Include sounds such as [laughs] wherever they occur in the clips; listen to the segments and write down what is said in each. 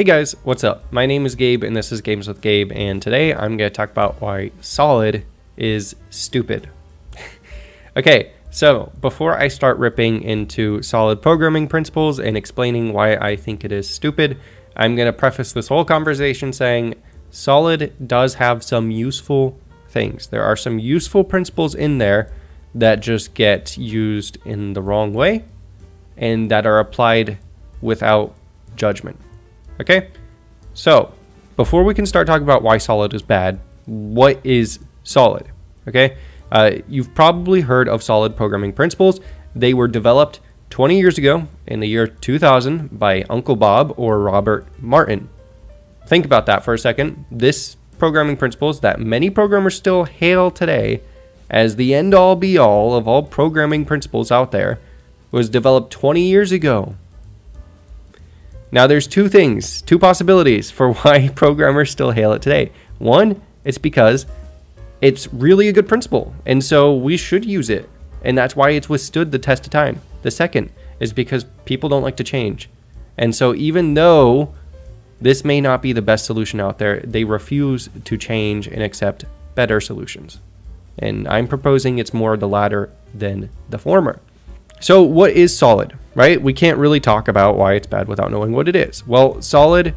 Hey guys, what's up? My name is Gabe and this is Games with Gabe and today I'm going to talk about why solid is stupid. [laughs] okay, so before I start ripping into solid programming principles and explaining why I think it is stupid, I'm going to preface this whole conversation saying solid does have some useful things. There are some useful principles in there that just get used in the wrong way and that are applied without judgment. Okay? So, before we can start talking about why solid is bad, what is solid? Okay? Uh, you've probably heard of solid programming principles. They were developed 20 years ago in the year 2000 by Uncle Bob or Robert Martin. Think about that for a second. This programming principles that many programmers still hail today as the end all be all of all programming principles out there was developed 20 years ago. Now, there's two things, two possibilities for [laughs] why programmers still hail it today. One, it's because it's really a good principle, and so we should use it, and that's why it's withstood the test of time. The second is because people don't like to change. And so, even though this may not be the best solution out there, they refuse to change and accept better solutions. And I'm proposing it's more the latter than the former. So, what is solid, right? We can't really talk about why it's bad without knowing what it is. Well, solid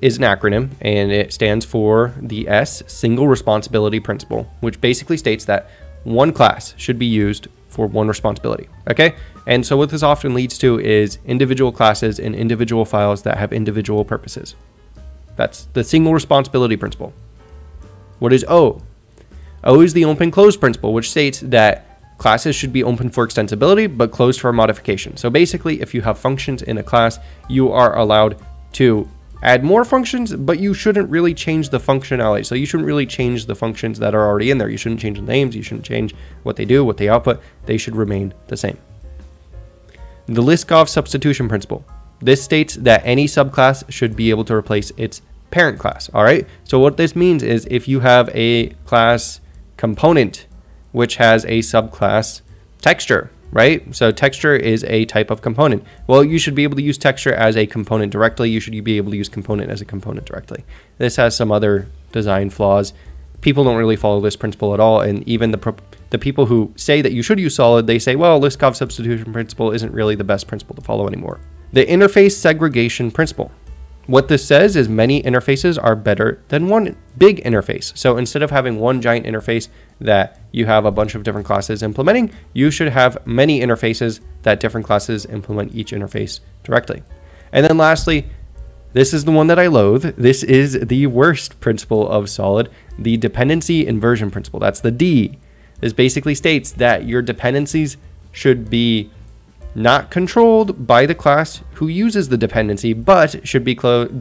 is an acronym and it stands for the S single responsibility principle, which basically states that one class should be used for one responsibility. Okay? And so, what this often leads to is individual classes and individual files that have individual purposes. That's the single responsibility principle. What is O? O is the open close principle, which states that Classes should be open for extensibility, but closed for modification. So basically, if you have functions in a class, you are allowed to add more functions, but you shouldn't really change the functionality. So you shouldn't really change the functions that are already in there. You shouldn't change the names. You shouldn't change what they do, what they output. They should remain the same. The Liskov substitution principle. This states that any subclass should be able to replace its parent class. All right. So what this means is if you have a class component which has a subclass texture, right? So texture is a type of component. Well, you should be able to use texture as a component directly. You should be able to use component as a component directly. This has some other design flaws. People don't really follow this principle at all, and even the the people who say that you should use solid, they say, well, Liskov substitution principle isn't really the best principle to follow anymore. The interface segregation principle. What this says is many interfaces are better than one big interface. So instead of having one giant interface that you have a bunch of different classes implementing, you should have many interfaces that different classes implement each interface directly. And then lastly, this is the one that I loathe. This is the worst principle of solid, the dependency inversion principle. That's the D. This basically states that your dependencies should be not controlled by the class who uses the dependency, but should be,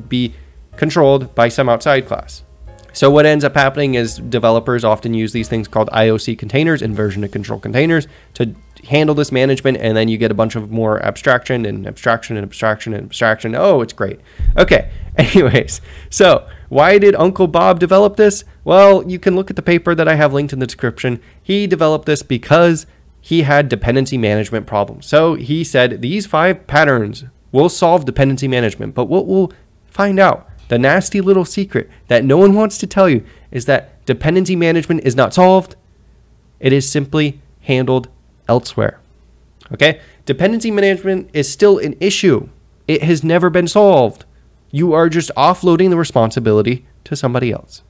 be controlled by some outside class. So what ends up happening is developers often use these things called IOC containers, inversion to control containers, to handle this management, and then you get a bunch of more abstraction and abstraction and abstraction and abstraction. Oh, it's great. Okay, [laughs] anyways, so why did Uncle Bob develop this? Well, you can look at the paper that I have linked in the description. He developed this because he had dependency management problems. So he said these five patterns will solve dependency management. But what we'll find out, the nasty little secret that no one wants to tell you, is that dependency management is not solved. It is simply handled elsewhere. Okay? Dependency management is still an issue. It has never been solved. You are just offloading the responsibility to somebody else.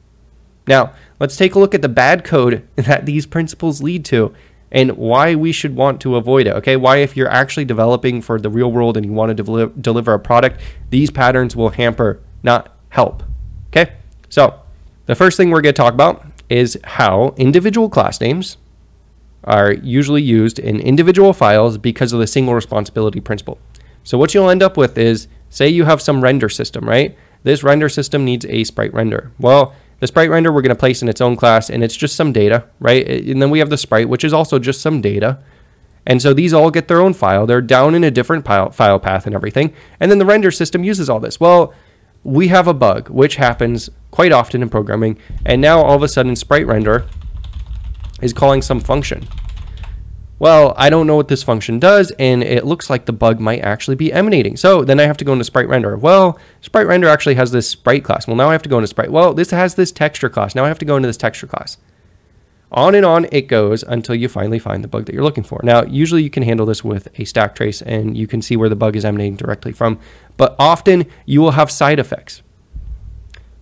Now, let's take a look at the bad code [laughs] that these principles lead to and why we should want to avoid it. Okay, why if you're actually developing for the real world and you want to de- deliver a product, these patterns will hamper, not help. Okay, so the first thing we're going to talk about is how individual class names are usually used in individual files because of the single responsibility principle. So what you'll end up with is, say you have some render system, right? This render system needs a sprite render. Well, the sprite render we're going to place in its own class, and it's just some data, right? And then we have the sprite, which is also just some data. And so these all get their own file. They're down in a different file path and everything. And then the render system uses all this. Well, we have a bug, which happens quite often in programming. And now all of a sudden, sprite render is calling some function. well, I don't know what this function does, and it looks like the bug might actually be emanating. So then I have to go into sprite render. Well, sprite render actually has this sprite class. Well, now I have to go into sprite. Well, this has this texture class. Now I have to go into this texture class. On and on it goes until you finally find the bug that you're looking for. Now, usually you can handle this with a stack trace and you can see where the bug is emanating directly from, but often you will have side effects.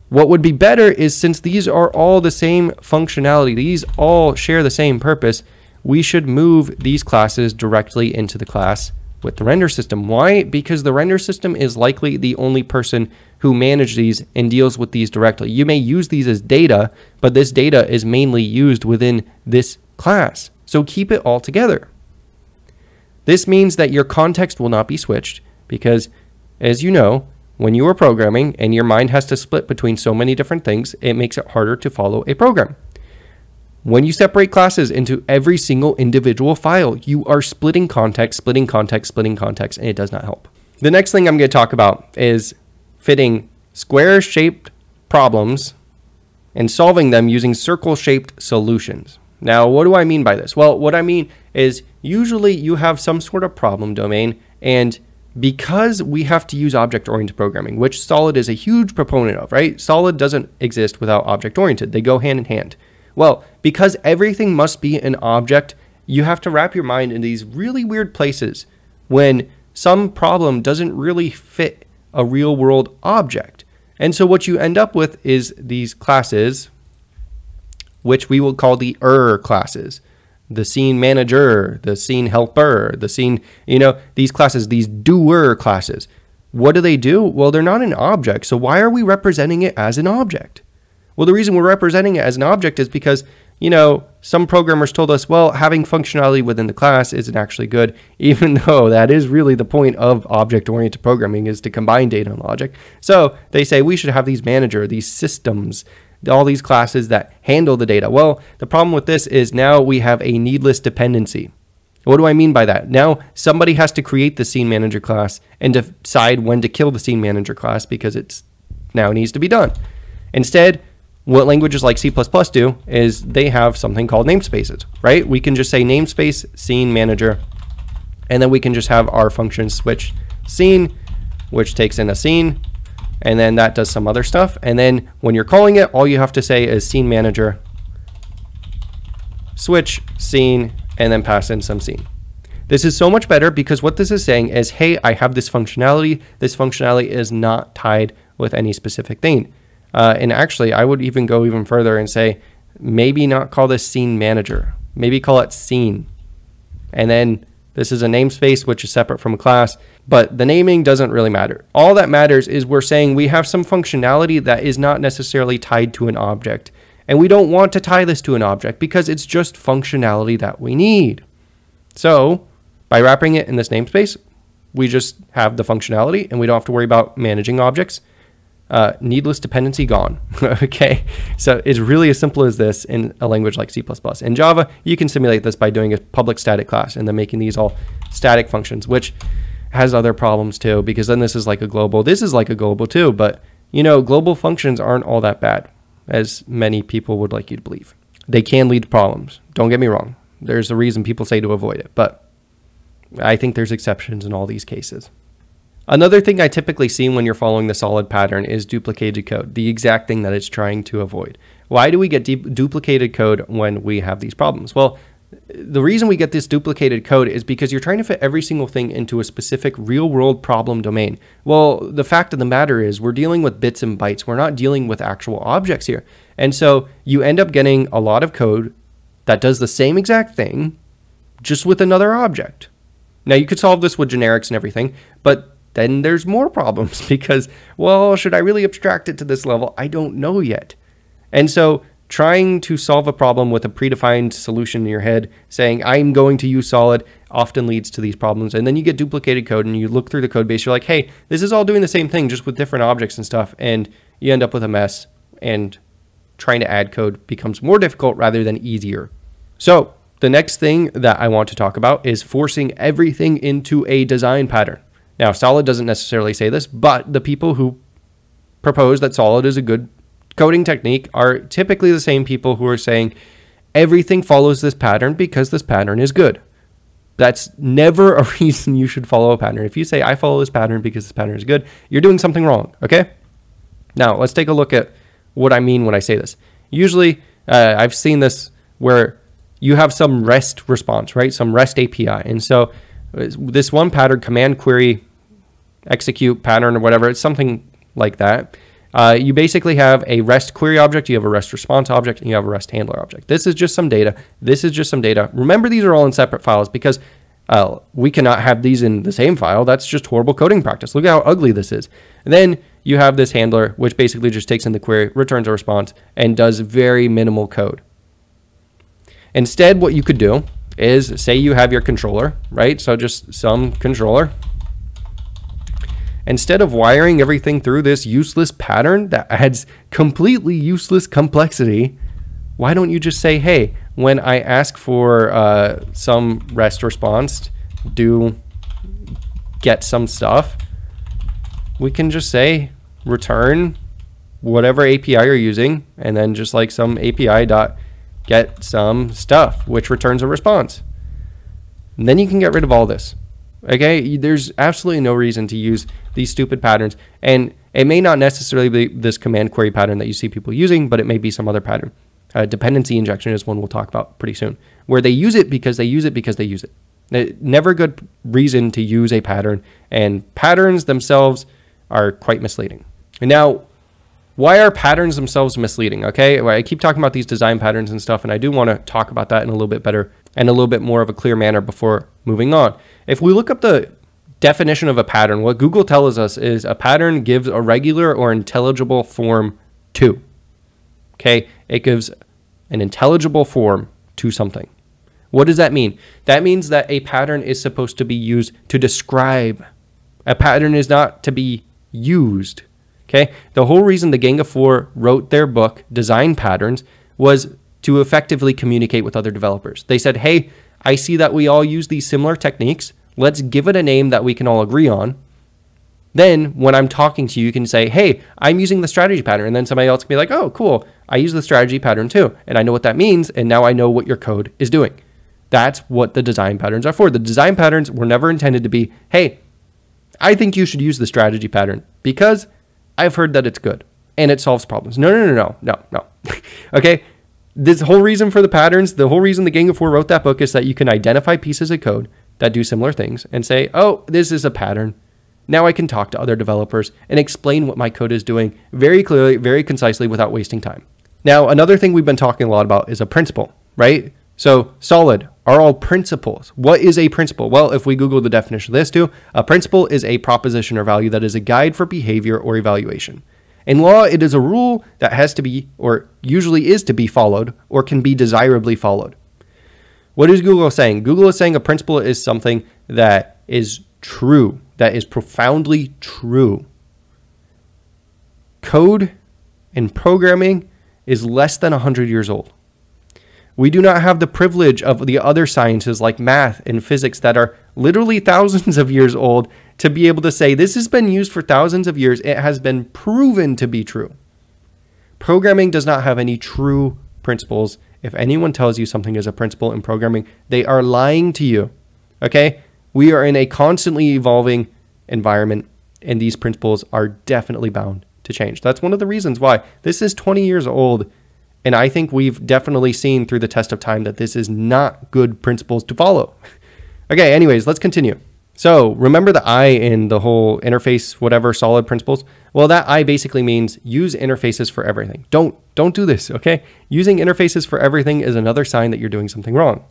What would be better is since these are all the same functionality, these all share the same purpose, we should move these classes directly into the class with the render system. Why? Because the render system is likely the only person who manages these and deals with these directly. You may use these as data, but this data is mainly used within this class. So keep it all together. This means that your context will not be switched because, as you know, when you are programming and your mind has to split between so many different things, it makes it harder to follow a program. When you separate classes into every single individual file, you are splitting context, splitting context, splitting context, and it does not help. The next thing I'm going to talk about is fitting square shaped problems and solving them using circle shaped solutions. Now, what do I mean by this? Well, what I mean is usually you have some sort of problem domain, and because we have to use object oriented programming, which Solid is a huge proponent of, right? Solid doesn't exist without object oriented, they go hand in hand. Well, because everything must be an object, you have to wrap your mind in these really weird places when some problem doesn't really fit a real world object. And so what you end up with is these classes, which we will call the ER classes. The scene manager, the scene helper, the scene, you know, these classes, these doer classes. What do they do? Well, they're not an object. So why are we representing it as an object? Well, the reason we're representing it as an object is because, you know, some programmers told us, well, having functionality within the class isn't actually good, [laughs] even though that is really the point of object-oriented programming is to combine data and logic. So they say we should have these manager, these systems, all these classes that handle the data. Well, the problem with this is now we have a needless dependency. What do I mean by that? Now somebody has to create the scene manager class and decide when to kill the scene manager class because it's now needs to be done. Instead, what languages like C++ do is they have something called namespaces, right? We can just say namespace scene manager, and then we can just have our function switch scene, which takes in a scene, and then that does some other stuff. And then when you're calling it, all you have to say is scene manager, switch scene, and then pass in some scene. This is so much better because what this is saying is, hey, I have this functionality. This functionality is not tied with any specific thing. Uh, and actually, I would even go even further and say maybe not call this scene manager. Maybe call it scene. And then this is a namespace which is separate from a class, but the naming doesn't really matter. All that matters is we're saying we have some functionality that is not necessarily tied to an object. And we don't want to tie this to an object because it's just functionality that we need. So by wrapping it in this namespace, we just have the functionality and we don't have to worry about managing objects uh, needless dependency gone. [laughs] okay, so it's really as simple as this in a language like C++. In Java, you can simulate this by doing a public static class and then making these all static functions, which has other problems too, because then this is like a global. This is like a global too, but you know, global functions aren't all that bad, as many people would like you to believe. They can lead to problems. Don't get me wrong. There's a reason people say to avoid it, but I think there's exceptions in all these cases. Another thing I typically see when you're following the solid pattern is duplicated code, the exact thing that it's trying to avoid. Why do we get duplicated code when we have these problems? Well, the reason we get this duplicated code is because you're trying to fit every single thing into a specific real world problem domain. Well, the fact of the matter is we're dealing with bits and bytes. We're not dealing with actual objects here. And so you end up getting a lot of code that does the same exact thing just with another object. Now you could solve this with generics and everything, but then there's more problems [laughs] because, well, should I really abstract it to this level? I don't know yet. And so trying to solve a problem with a predefined solution in your head, saying, I'm going to use solid, often leads to these problems. And then you get duplicated code and you look through the code base, you're like, hey, this is all doing the same thing, just with different objects and stuff. And you end up with a mess and trying to add code becomes more difficult rather than easier. So the next thing that I want to talk about is forcing everything into a design pattern. Now, Solid doesn't necessarily say this, but the people who propose that Solid is a good coding technique are typically the same people who are saying everything follows this pattern because this pattern is good. That's never a [laughs] reason you should follow a pattern. If you say, I follow this pattern because this pattern is good, you're doing something wrong, okay? Now, let's take a look at what I mean when I say this. Usually, uh, I've seen this where you have some REST response, right? Some REST API. And so this one pattern, command query, execute pattern or whatever, it's something like that. Uh, you basically have a REST query object, you have a REST response object, and you have a REST handler object. This is just some data. This is just some data. Remember, these are all in separate files because uh, we cannot have these in the same file. That's just horrible coding practice. Look how ugly this is. And then you have this handler, which basically just takes in the query, returns a response, and does very minimal code. Instead, what you could do is say you have your controller, right? So just some controller. Instead of wiring everything through this useless pattern that adds completely useless complexity, why don't you just say, hey, when I ask for uh, some REST response, do get some stuff, we can just say return whatever API you're using, and then just like some API dot get some stuff, which returns a response. And then you can get rid of all this. Okay, there's absolutely no reason to use these stupid patterns. And it may not necessarily be this command query pattern that you see people using, but it may be some other pattern. Uh, dependency injection is one we'll talk about pretty soon, where they use it because they use it because they use it. Uh, never good reason to use a pattern, and patterns themselves are quite misleading. And now, why are patterns themselves misleading? Okay, I keep talking about these design patterns and stuff, and I do want to talk about that in a little bit better and a little bit more of a clear manner before moving on. If we look up the definition of a pattern, what Google tells us is a pattern gives a regular or intelligible form to. Okay, it gives an intelligible form to something. What does that mean? That means that a pattern is supposed to be used to describe. A pattern is not to be used. Okay, the whole reason the Gang of Four wrote their book, Design Patterns, was to effectively communicate with other developers. They said, hey, I see that we all use these similar techniques. Let's give it a name that we can all agree on. Then, when I'm talking to you, you can say, hey, I'm using the strategy pattern. And then somebody else can be like, oh, cool. I use the strategy pattern too. And I know what that means. And now I know what your code is doing. That's what the design patterns are for. The design patterns were never intended to be, hey, I think you should use the strategy pattern because I've heard that it's good and it solves problems. No, no, no, no, no, no. [laughs] okay. This whole reason for the patterns, the whole reason the Gang of Four wrote that book is that you can identify pieces of code that do similar things and say, oh, this is a pattern. Now I can talk to other developers and explain what my code is doing very clearly, very concisely without wasting time. Now, another thing we've been talking a lot about is a principle, right? So, solid are all principles. What is a principle? Well, if we Google the definition of this too, a principle is a proposition or value that is a guide for behavior or evaluation. In law, it is a rule that has to be, or usually is to be followed, or can be desirably followed. What is Google saying? Google is saying a principle is something that is true, that is profoundly true. Code and programming is less than 100 years old. We do not have the privilege of the other sciences like math and physics that are literally thousands of years old to be able to say this has been used for thousands of years. It has been proven to be true. Programming does not have any true principles. If anyone tells you something is a principle in programming, they are lying to you. Okay? We are in a constantly evolving environment, and these principles are definitely bound to change. That's one of the reasons why this is 20 years old and I think we've definitely seen through the test of time that this is not good principles to follow. [laughs] okay, anyways, let's continue. So remember the I in the whole interface, whatever solid principles? Well, that I basically means use interfaces for everything. Don't don't do this, okay? Using interfaces for everything is another sign that you're doing something wrong.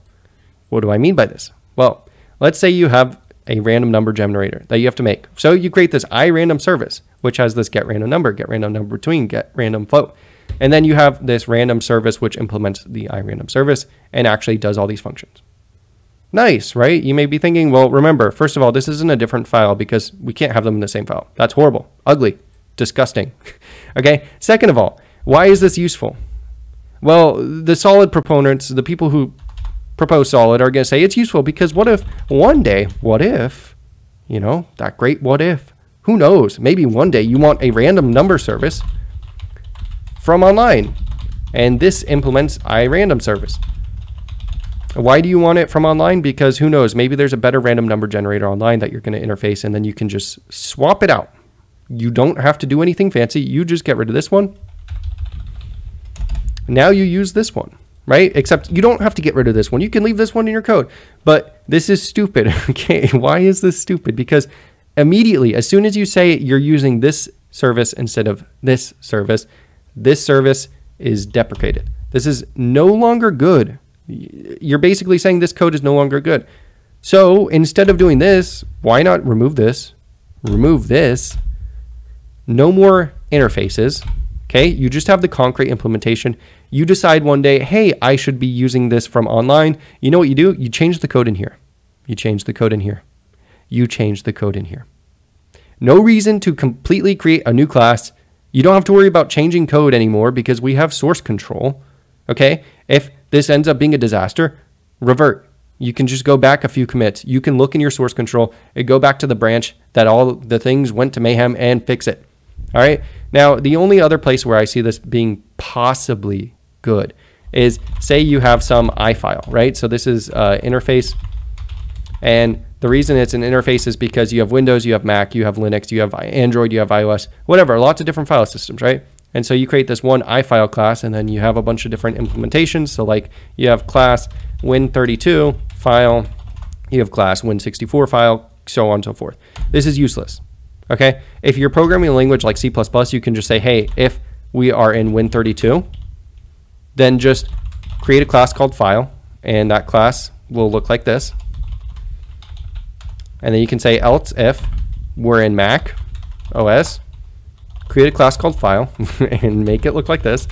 What do I mean by this? Well, let's say you have a random number generator that you have to make. So you create this I random service, which has this get random number, get random number between, get random float. And then you have this random service which implements the iRandom service and actually does all these functions. Nice, right? You may be thinking, well, remember, first of all, this isn't a different file because we can't have them in the same file. That's horrible, ugly, disgusting. [laughs] okay, second of all, why is this useful? Well, the solid proponents, the people who propose solid, are going to say it's useful because what if one day, what if, you know, that great what if, who knows, maybe one day you want a random number service from online. And this implements iRandom service. Why do you want it from online? Because who knows, maybe there's a better random number generator online that you're going to interface and then you can just swap it out. You don't have to do anything fancy. You just get rid of this one. Now you use this one, right? Except you don't have to get rid of this one. You can leave this one in your code. But this is stupid. [laughs] Okay, why is this stupid? Because immediately, as soon as you say you're using this service instead of this service, this service is deprecated. This is no longer good. You're basically saying this code is no longer good. So instead of doing this, why not remove this, remove this, no more interfaces. Okay, you just have the concrete implementation. You decide one day, hey, I should be using this from online. You know what you do? You change the code in here. You change the code in here. You change the code in here. No reason to completely create a new class. You don't have to worry about changing code anymore because we have source control. Okay, if this ends up being a disaster, revert. You can just go back a few commits. You can look in your source control and go back to the branch that all the things went to mayhem and fix it. All right. Now, the only other place where I see this being possibly good is say you have some iFile, right? So this is uh, interface. And the reason it's an interface is because you have Windows, you have Mac, you have Linux, you have Android, you have iOS, whatever, lots of different file systems, right? And so you create this one iFile class, and then you have a bunch of different implementations. So like you have class Win32 file, you have class Win64 file, so on and so forth. This is useless. Okay. If you're programming a language like C++, you can just say, hey, if we are in Win32, then just create a class called file, and that class will look like this. And then you can say else if we're in Mac OS, create a class called file [laughs] and make it look like this.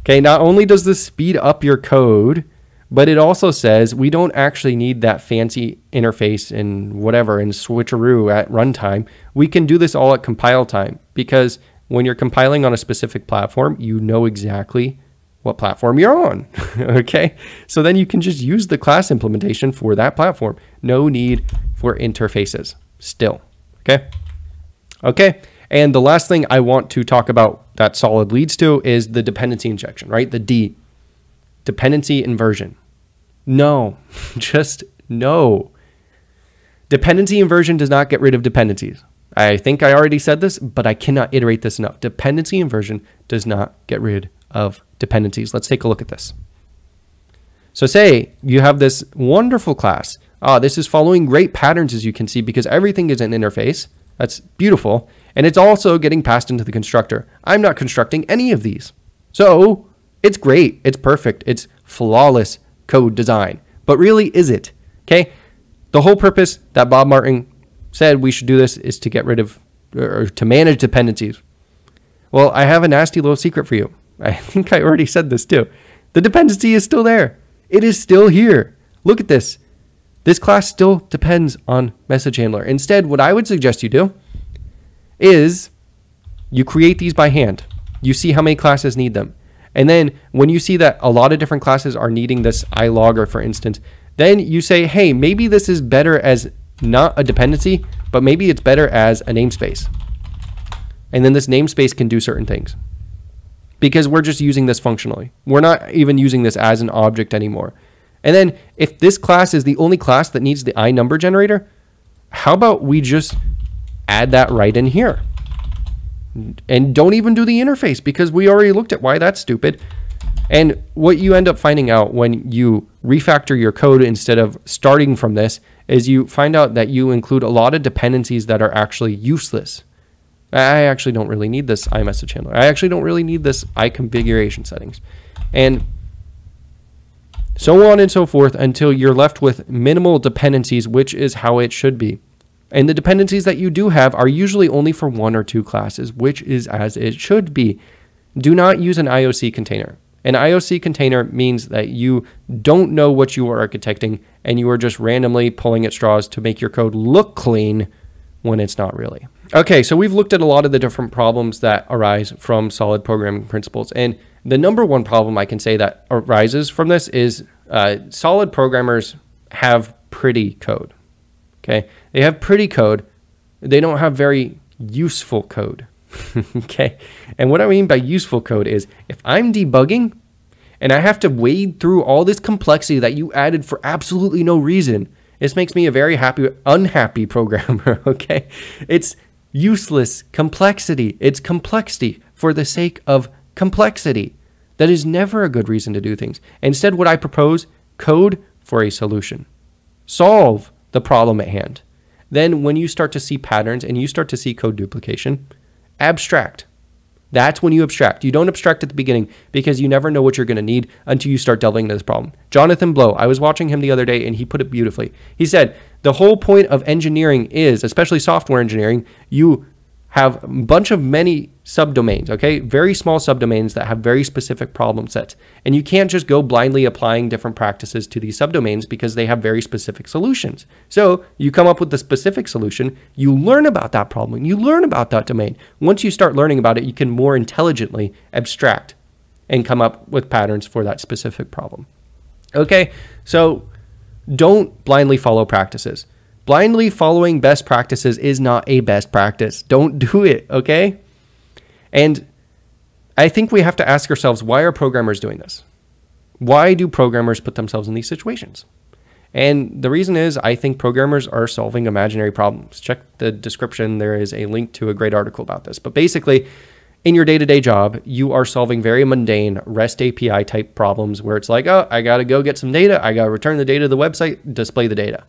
Okay, not only does this speed up your code, but it also says we don't actually need that fancy interface and whatever and switcheroo at runtime. We can do this all at compile time because when you're compiling on a specific platform, you know exactly what platform you're on. [laughs] okay. So then you can just use the class implementation for that platform. No need for interfaces still. Okay. Okay. And the last thing I want to talk about that solid leads to is the dependency injection, right? The D dependency inversion. No, [laughs] just no. Dependency inversion does not get rid of dependencies. I think I already said this, but I cannot iterate this enough. Dependency inversion does not get rid of dependencies. Let's take a look at this. So say you have this wonderful class. Ah, this is following great patterns as you can see because everything is an interface. That's beautiful. And it's also getting passed into the constructor. I'm not constructing any of these. So it's great. It's perfect. It's flawless code design. But really, is it? Okay. The whole purpose that Bob Martin said we should do this is to get rid of or to manage dependencies. Well, I have a nasty little secret for you. I [laughs] think I already said this too. The dependency is still there. It is still here. Look at this. This class still depends on message handler. Instead, what I would suggest you do is you create these by hand. You see how many classes need them. And then when you see that a lot of different classes are needing this ilogger, for instance, then you say, hey, maybe this is better as not a dependency, but maybe it's better as a namespace. And then this namespace can do certain things because we're just using this functionally. We're not even using this as an object anymore. And then if this class is the only class that needs the iNumber generator, how about we just add that right in here? and don't even do the interface because we already looked at why that's stupid. And what you end up finding out when you refactor your code instead of starting from this is you find out that you include a lot of dependencies that are actually useless. I actually don't really need this iMessage handler. I actually don't really need this iConfiguration settings. And so on and so forth until you're left with minimal dependencies, which is how it should be. And the dependencies that you do have are usually only for one or two classes, which is as it should be. Do not use an IOC container. An IOC container means that you don't know what you are architecting and you are just randomly pulling at straws to make your code look clean when it's not really. Okay, so we've looked at a lot of the different problems that arise from solid programming principles. And the number one problem I can say that arises from this is uh, solid programmers have pretty code. Okay. They have pretty code. They don't have very useful code. [laughs] okay. And what I mean by useful code is if I'm debugging and I have to wade through all this complexity that you added for absolutely no reason. This makes me a very happy, unhappy programmer, [laughs] okay? It's useless complexity. It's complexity for the sake of complexity. That is never a good reason to do things. Instead, what I propose code for a solution, solve the problem at hand. Then, when you start to see patterns and you start to see code duplication, abstract. That's when you abstract. You don't abstract at the beginning because you never know what you're going to need until you start delving into this problem. Jonathan Blow, I was watching him the other day and he put it beautifully. He said, The whole point of engineering is, especially software engineering, you have a bunch of many subdomains, okay? Very small subdomains that have very specific problem sets. And you can't just go blindly applying different practices to these subdomains because they have very specific solutions. So you come up with the specific solution, you learn about that problem, you learn about that domain. Once you start learning about it, you can more intelligently abstract and come up with patterns for that specific problem. Okay, so don't blindly follow practices. Blindly following best practices is not a best practice. Don't do it, okay? And I think we have to ask ourselves why are programmers doing this? Why do programmers put themselves in these situations? And the reason is I think programmers are solving imaginary problems. Check the description, there is a link to a great article about this. But basically, in your day to day job, you are solving very mundane REST API type problems where it's like, oh, I got to go get some data. I got to return the data to the website, display the data.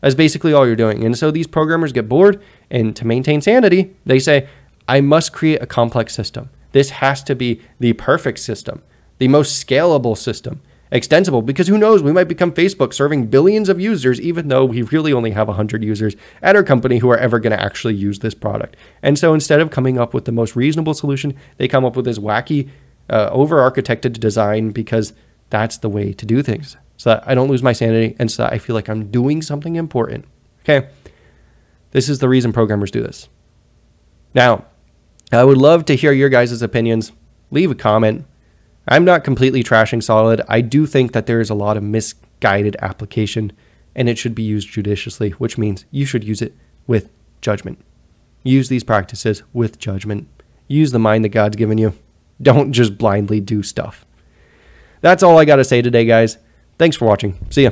That's basically all you're doing. And so these programmers get bored, and to maintain sanity, they say, I must create a complex system. This has to be the perfect system, the most scalable system, extensible, because who knows, we might become Facebook serving billions of users, even though we really only have 100 users at our company who are ever going to actually use this product. And so instead of coming up with the most reasonable solution, they come up with this wacky, uh, over architected design because that's the way to do things so that I don't lose my sanity and so that I feel like I'm doing something important. Okay. This is the reason programmers do this. Now, I would love to hear your guys' opinions. Leave a comment. I'm not completely trashing Solid. I do think that there is a lot of misguided application and it should be used judiciously, which means you should use it with judgment. Use these practices with judgment. Use the mind that God's given you. Don't just blindly do stuff. That's all I got to say today, guys. Thanks for watching. See ya.